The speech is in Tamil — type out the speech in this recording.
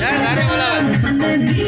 यार गाने वाला